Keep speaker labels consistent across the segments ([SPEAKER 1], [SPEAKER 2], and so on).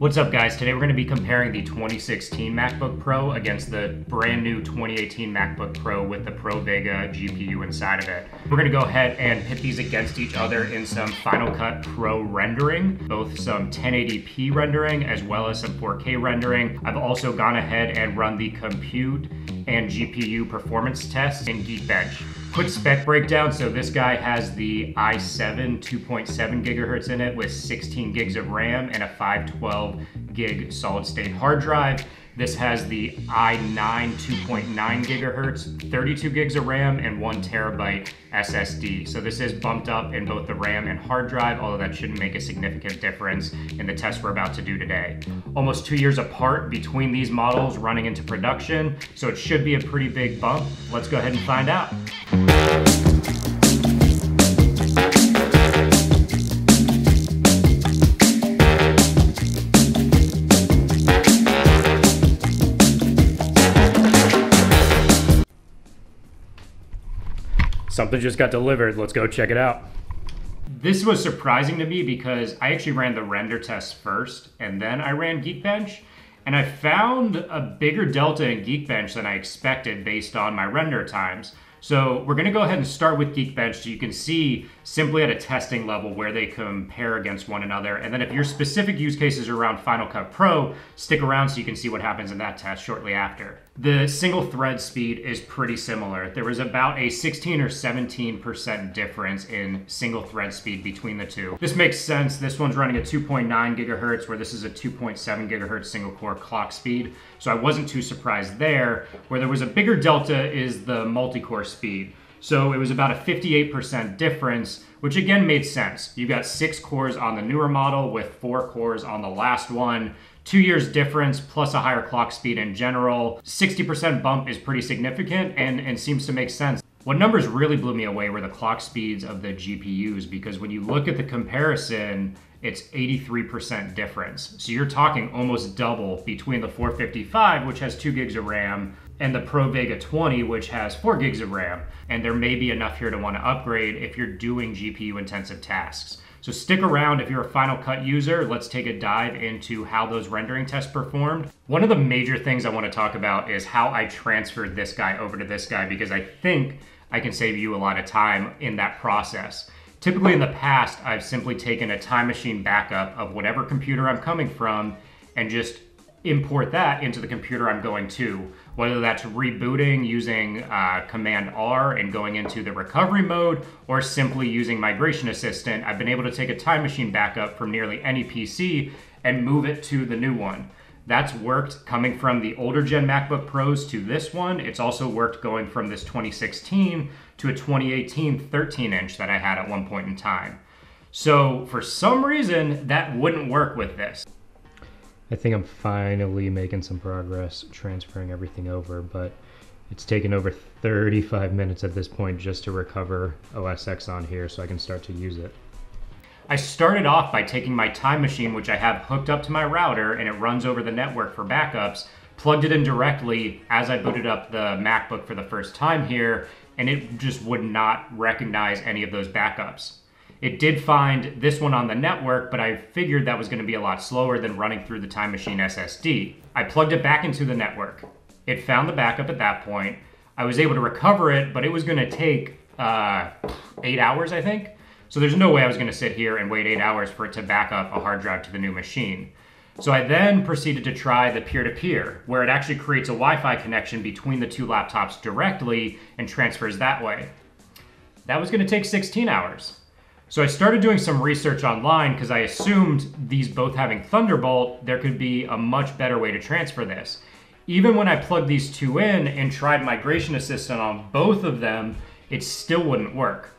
[SPEAKER 1] What's up guys? Today we're going to be comparing the 2016 MacBook Pro against the brand new 2018 MacBook Pro with the Pro Vega GPU inside of it. We're going to go ahead and pit these against each other in some Final Cut Pro rendering, both some 1080p rendering as well as some 4K rendering. I've also gone ahead and run the compute and GPU performance tests in Geekbench. Quick spec breakdown. So this guy has the i7 2.7 gigahertz in it with 16 gigs of RAM and a 512 gig solid state hard drive. This has the i9 2.9 gigahertz, 32 gigs of RAM, and one terabyte SSD. So this is bumped up in both the RAM and hard drive, although that shouldn't make a significant difference in the test we're about to do today. Almost two years apart between these models running into production, so it should be a pretty big bump. Let's go ahead and find out. Something just got delivered. Let's go check it out. This was surprising to me because I actually ran the render test first and then I ran Geekbench. And I found a bigger delta in Geekbench than I expected based on my render times. So we're gonna go ahead and start with Geekbench so you can see simply at a testing level where they compare against one another. And then if your specific use cases are around Final Cut Pro, stick around so you can see what happens in that test shortly after. The single thread speed is pretty similar. There was about a 16 or 17% difference in single thread speed between the two. This makes sense. This one's running at 2.9 gigahertz where this is a 2.7 gigahertz single core clock speed. So I wasn't too surprised there. Where there was a bigger delta is the multi-core speed. So it was about a 58% difference, which again made sense. You've got six cores on the newer model with four cores on the last one. Two years difference plus a higher clock speed in general. 60% bump is pretty significant and, and seems to make sense. What numbers really blew me away were the clock speeds of the GPUs because when you look at the comparison, it's 83% difference. So you're talking almost double between the 455, which has two gigs of RAM, and the Pro Vega 20, which has four gigs of RAM. And there may be enough here to want to upgrade if you're doing GPU intensive tasks. So stick around if you're a Final Cut user. Let's take a dive into how those rendering tests performed. One of the major things I want to talk about is how I transferred this guy over to this guy because I think I can save you a lot of time in that process. Typically in the past, I've simply taken a time machine backup of whatever computer I'm coming from and just import that into the computer I'm going to, whether that's rebooting using uh, Command R and going into the recovery mode, or simply using Migration Assistant. I've been able to take a time machine backup from nearly any PC and move it to the new one. That's worked coming from the older gen MacBook Pros to this one. It's also worked going from this 2016 to a 2018 13 inch that I had at one point in time. So for some reason, that wouldn't work with this.
[SPEAKER 2] I think I'm finally making some progress transferring everything over, but it's taken over 35 minutes at this point just to recover OS X on here so I can start to use it.
[SPEAKER 1] I started off by taking my time machine, which I have hooked up to my router and it runs over the network for backups, plugged it in directly as I booted up the MacBook for the first time here, and it just would not recognize any of those backups. It did find this one on the network, but I figured that was going to be a lot slower than running through the Time Machine SSD. I plugged it back into the network. It found the backup at that point. I was able to recover it, but it was going to take uh, eight hours, I think. So there's no way I was going to sit here and wait eight hours for it to back up a hard drive to the new machine. So I then proceeded to try the peer-to-peer, where it actually creates a Wi-Fi connection between the two laptops directly and transfers that way. That was going to take 16 hours. So I started doing some research online because I assumed these both having Thunderbolt, there could be a much better way to transfer this. Even when I plugged these two in and tried Migration Assistant on both of them, it still wouldn't work.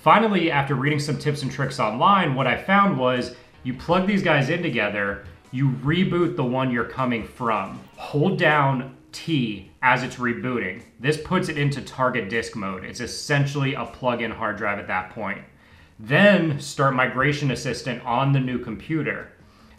[SPEAKER 1] Finally, after reading some tips and tricks online, what I found was you plug these guys in together, you reboot the one you're coming from. Hold down T as it's rebooting. This puts it into target disk mode. It's essentially a plug-in hard drive at that point. Then start Migration Assistant on the new computer.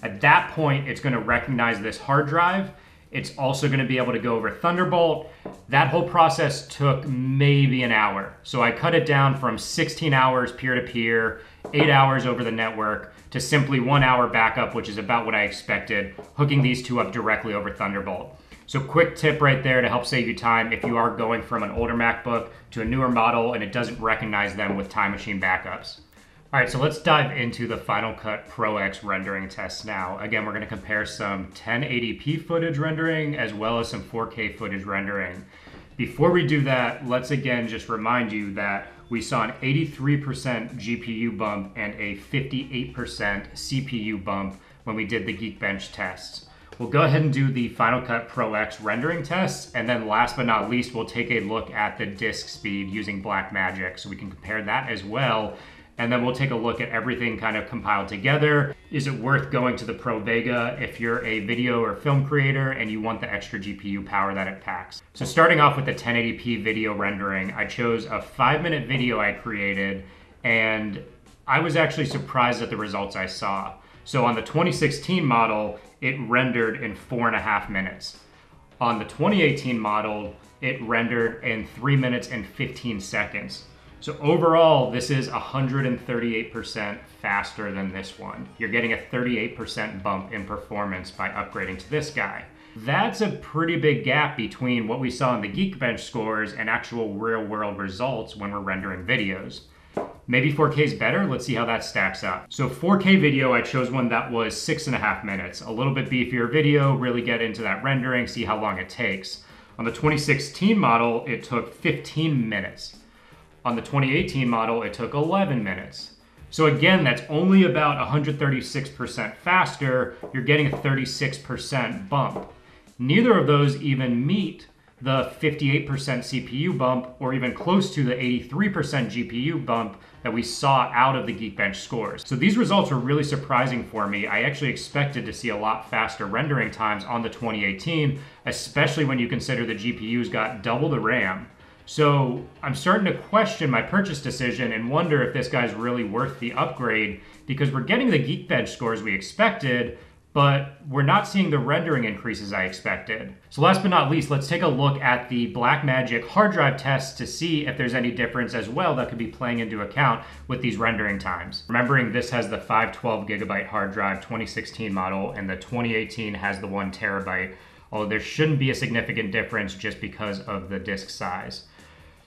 [SPEAKER 1] At that point, it's going to recognize this hard drive. It's also going to be able to go over Thunderbolt. That whole process took maybe an hour. So I cut it down from 16 hours peer to peer eight hours over the network to simply one hour backup, which is about what I expected, hooking these two up directly over Thunderbolt. So quick tip right there to help save you time if you are going from an older MacBook to a newer model and it doesn't recognize them with Time Machine backups. All right, so let's dive into the Final Cut Pro X rendering test now. Again, we're gonna compare some 1080p footage rendering as well as some 4K footage rendering. Before we do that, let's again just remind you that we saw an 83% GPU bump and a 58% CPU bump when we did the Geekbench tests. We'll go ahead and do the Final Cut Pro X rendering test, and then last but not least, we'll take a look at the disk speed using Blackmagic, so we can compare that as well. And then we'll take a look at everything kind of compiled together. Is it worth going to the Pro Vega if you're a video or film creator and you want the extra GPU power that it packs? So starting off with the 1080p video rendering, I chose a five minute video I created and I was actually surprised at the results I saw. So on the 2016 model, it rendered in four and a half minutes. On the 2018 model, it rendered in three minutes and 15 seconds. So overall, this is 138% faster than this one. You're getting a 38% bump in performance by upgrading to this guy. That's a pretty big gap between what we saw in the Geekbench scores and actual real world results when we're rendering videos. Maybe 4K is better. Let's see how that stacks up. So 4K video, I chose one that was six and a half minutes. A little bit beefier video, really get into that rendering, see how long it takes. On the 2016 model, it took 15 minutes. On the 2018 model, it took 11 minutes. So again, that's only about 136% faster. You're getting a 36% bump. Neither of those even meet the 58% CPU bump or even close to the 83% GPU bump that we saw out of the Geekbench scores. So these results were really surprising for me. I actually expected to see a lot faster rendering times on the 2018, especially when you consider the GPUs got double the RAM. So I'm starting to question my purchase decision and wonder if this guy's really worth the upgrade because we're getting the Geekbench scores we expected, but we're not seeing the rendering increases I expected. So last but not least, let's take a look at the Blackmagic hard drive tests to see if there's any difference as well that could be playing into account with these rendering times. Remembering this has the 512 gigabyte hard drive 2016 model and the 2018 has the one terabyte, although there shouldn't be a significant difference just because of the disk size.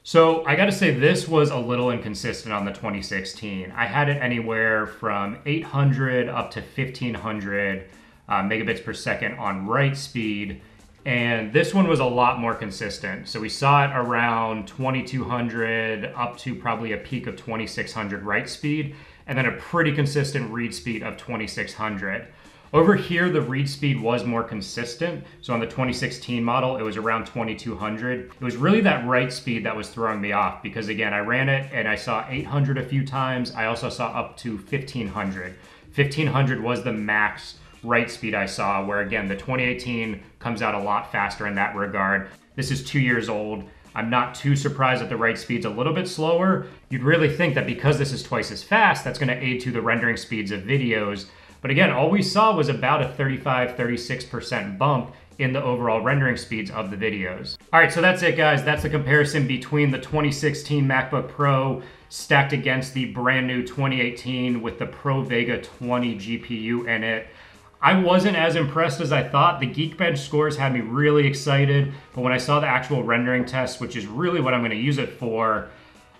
[SPEAKER 1] So I got to say, this was a little inconsistent on the 2016. I had it anywhere from 800 up to 1500 uh, megabits per second on write speed. And this one was a lot more consistent. So we saw it around 2200 up to probably a peak of 2600 write speed, and then a pretty consistent read speed of 2600. Over here, the read speed was more consistent. So on the 2016 model, it was around 2200. It was really that write speed that was throwing me off because again, I ran it and I saw 800 a few times. I also saw up to 1500. 1500 was the max write speed I saw, where again, the 2018 comes out a lot faster in that regard. This is two years old. I'm not too surprised that the write speed's a little bit slower. You'd really think that because this is twice as fast, that's gonna aid to the rendering speeds of videos. But again, all we saw was about a 35, 36% bump in the overall rendering speeds of the videos. All right, so that's it guys. That's the comparison between the 2016 MacBook Pro stacked against the brand new 2018 with the Pro Vega 20 GPU in it. I wasn't as impressed as I thought. The Geekbench scores had me really excited, but when I saw the actual rendering test, which is really what I'm gonna use it for,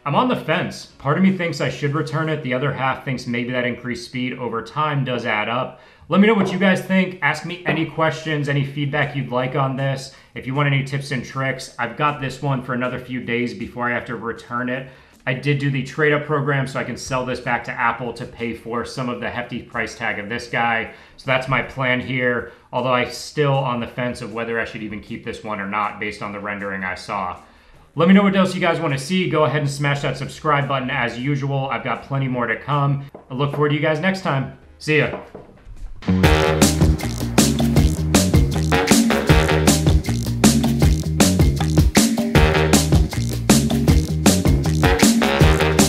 [SPEAKER 1] I'm on the fence. Part of me thinks I should return it. The other half thinks maybe that increased speed over time does add up. Let me know what you guys think. Ask me any questions, any feedback you'd like on this. If you want any tips and tricks, I've got this one for another few days before I have to return it. I did do the trade up program so I can sell this back to Apple to pay for some of the hefty price tag of this guy. So that's my plan here, although I'm still on the fence of whether I should even keep this one or not based on the rendering I saw. Let me know what else you guys want to see. Go ahead and smash that subscribe button as usual. I've got plenty more to come. I look forward to you guys next time. See ya.